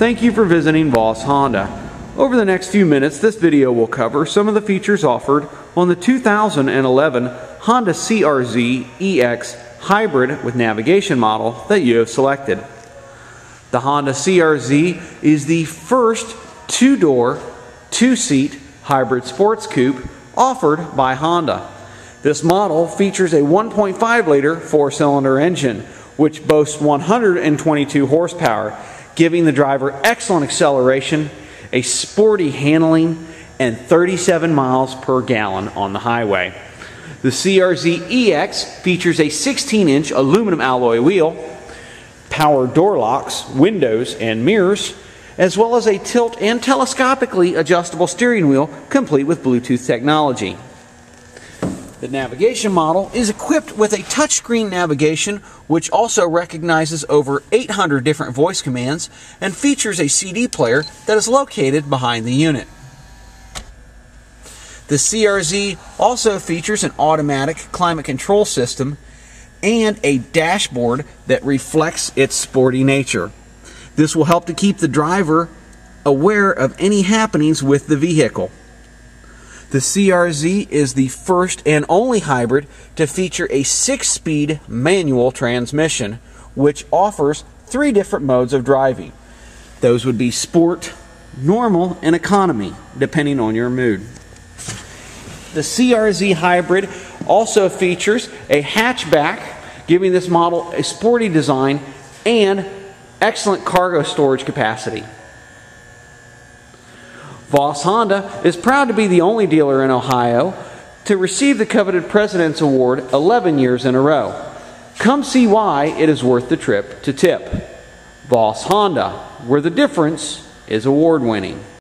Thank you for visiting Voss Honda. Over the next few minutes, this video will cover some of the features offered on the 2011 Honda CRZ EX hybrid with navigation model that you have selected. The Honda CRZ is the first two-door, two-seat hybrid sports coupe offered by Honda. This model features a 1.5 liter four cylinder engine, which boasts 122 horsepower, giving the driver excellent acceleration, a sporty handling, and 37 miles per gallon on the highway. The CRZ EX features a 16 inch aluminum alloy wheel, power door locks, windows, and mirrors, as well as a tilt and telescopically adjustable steering wheel complete with Bluetooth technology. The navigation model is equipped with a touchscreen navigation which also recognizes over 800 different voice commands and features a CD player that is located behind the unit. The CRZ also features an automatic climate control system and a dashboard that reflects its sporty nature. This will help to keep the driver aware of any happenings with the vehicle. The CRZ is the first and only hybrid to feature a six speed manual transmission, which offers three different modes of driving. Those would be sport, normal, and economy, depending on your mood. The CRZ hybrid also features a hatchback, giving this model a sporty design and excellent cargo storage capacity. Voss Honda is proud to be the only dealer in Ohio to receive the coveted President's Award 11 years in a row. Come see why it is worth the trip to Tipp. Voss Honda, where the difference is award winning.